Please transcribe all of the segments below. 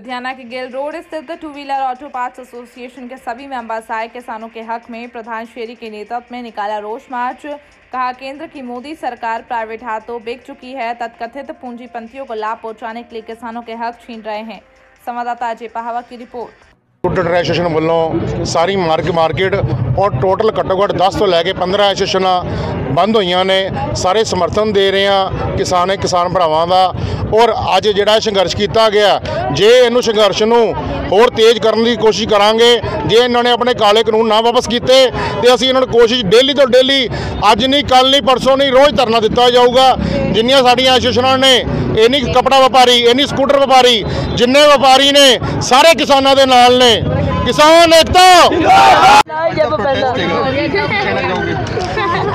लुधियाना के गेल रोड स्थित two wheeler auto parts association के सभी मेंबर्स आए किसानों के हक में प्रधान शेरी के नेतृत्व में निकाला रोष मार्च कहा केंद्र की मोदी सरकार प्राइवेट हाथों बिक चुकी है तत्कथित पूंजीपंथियों को लाभ पहुंचाने के लिए किसानों के हक छीन रहे हैं संवाददाता अजय पहावा की रिपोर्ट ਟੋਟਲ ਐਸੋਸੀਏਸ਼ਨ ਵੱਲੋਂ ਸਾਰੀ ਮਾਰਕ ਮਾਰਕੀਟ ਔਰ ਟੋਟਲ ਘੱਟੋ ਘੱਟ 10 ਤੋਂ ਲੈ ਕੇ 15 ਐਸੋਸੀਏਸ਼ਨਾਂ ਬੰਦ ਹੋਈਆਂ ਨੇ, ਸਾਰੇ ਸਮਰਥਨ ਦੇ ਰਹੇ ਆ ਕਿਸਾਨ ਕਿਸਾਨ ਭਰਾਵਾਂ ਦਾ। ਔਰ ਅੱਜ ਜਿਹੜਾ ਸੰਘਰਸ਼ ਕੀਤਾ ਗਿਆ, ਜੇ ਇਹਨੂੰ ਸੰਘਰਸ਼ ਨੂੰ ਹੋਰ ਤੇਜ਼ ਕਰਨ ਦੀ ਕੋਸ਼ਿਸ਼ ਕਰਾਂਗੇ, ਜੇ ਇਹਨਾਂ ਨੇ ਆਪਣੇ ਕਾਲੇ ਕਾਨੂੰਨ ਨਾ ਵਾਪਸ ਕੀਤੇ, ਤੇ ਅਸੀਂ ਇਹਨਾਂ ਨੂੰ ਕੋਸ਼ਿਸ਼ ਡੇਲੀ ਤੋਂ ਡੇਲੀ, ਅੱਜ ਨਹੀਂ ਕੱਲ ਨਹੀਂ, ਪਰਸੋਂ ਨਹੀਂ, ਰੋਜ਼ ਧਰਨਾ ਦਿੱਤਾ ਜਾਊਗਾ। ਜਿੰਨੀਆਂ ਸਾਡੀਆਂ ਐਸੋਸੀਏਸ਼ਨਾਂ ਨੇ, ਇਹ ਨਹੀਂ ਕਪੜਾ ਵਪਾਰੀ, ਇਹ ਨਹੀਂ ਸਕੂਟਰ ਵਪਾਰੀ, ਜਿੰਨੇ ਵਪਾਰੀ ਨੇ, ਸਾਰੇ ਕਿਸਾਨਾਂ ਦੇ ਨਾਲ ਨੇ। ਕਿਸਾਨ ਏਕਤਾ।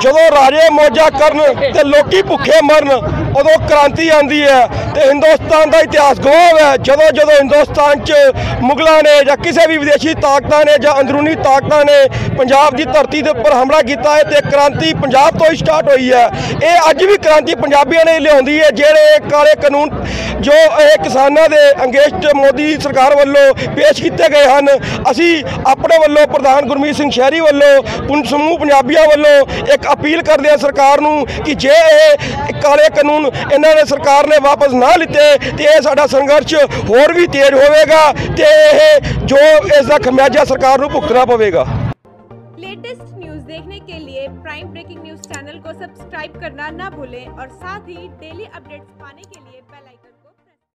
ਜਦੋਂ ਰਾਜੇ ਮੌਜਾਂ ਕਰਨ ਤੇ ਲੋਕੀ ਭੁੱਖੇ ਮਰਨ, ਉਦੋਂ ਕ੍ਰਾਂਤੀ ਆਂਦੀ ਹੈ ਤੇ ਹਿੰਦੁਸਤਾਨ ਦਾ ਇਤਿਹਾਸ ਗਵਾਹ ਹੈ। ਜਦੋਂ ਜਦੋਂ ਹਿੰਦੁਸਤਾਨ 'ਚ ਮੁਗਲਾਂ ਨੇ ਜਾਂ ਕਿਸੇ ਵੀ ਵਿਦੇਸ਼ੀ ਤਾਕਤਾਂ ਨੇ ਜਾਂ ਅੰਦਰੂਨੀ ਤਾਕਤਾਂ ਨੇ ਪੰਜਾਬ ਦੀ ਧਰਤੀ ਦੇ ਉੱਪਰ ਹਮਲਾ ਕੀਤਾ ਹੈ ਤੇ ਕ੍ਰਾਂਤੀ ਪੰਜਾਬ ਤੋਂ ਹੀ ਸਟਾਰਟ ਹੋਈ ਹੈ। ਇਹ ਅੱਜ ਵੀ ਕ੍ਰਾਂਤੀ ਪੰਜਾਬੀਆਂ ਨੇ ਲਿਆਉਂਦੀ ਹੈ, ਜਿਹੜੇ ਕਾਲੇ ਕਾਨੂੰਨ ਜੋ ਇਹ ਕਿਸਾਨਾਂ ਦੇ ਅੰਗੇਸ਼ਟ ਮੋਦੀ ਸਰਕਾਰ ਵੱਲੋਂ ਪੇਸ਼ ਕੀਤੇ ਗਏ ਹਨ ਅਸੀਂ ਆਪਣੇ ਵੱਲੋਂ ਪ੍ਰਧਾਨ ਗੁਰਮੀਤ ਸਿੰਘ ਸ਼ਹਿਰੀ ਵੱਲੋਂ ਪੁੰ- ਸਮੂਹ ਪੰਜਾਬੀਆਂ ਵੱਲੋਂ ਇੱਕ ਅਪੀਲ ਕਰਦੇ ਹਾਂ ਸਰਕਾਰ ਨੂੰ ਕਿ ਜੇ ਇਹ ਕਾਲੇ ਕਾਨੂੰਨ ਇਹਨਾਂ ਨੇ ਸਰਕਾਰ ਨੇ ਵਾਪਸ ਨਾ ਲਿੱਤੇ ਤੇ ਇਹ ਸਾਡਾ ਸੰਘਰਸ਼ ਹੋਰ ਵੀ ਤੇਜ਼ ਹੋਵੇਗਾ ਤੇ ਇਹ ਜੋ ਇਸ ਦਾ ਖਮਿਆਜਾ ਸਰਕਾਰ ਨੂੰ ਭੁਗਤਣਾ ਪਵੇਗਾ लेटेस्ट न्यूज देखने के लिए प्राइम ब्रेकिंग न्यूज चैनल को सब्सक्राइब करना ना भूलें और साथ ही डेली अपडेट्स पाने के लिए बेल आइकन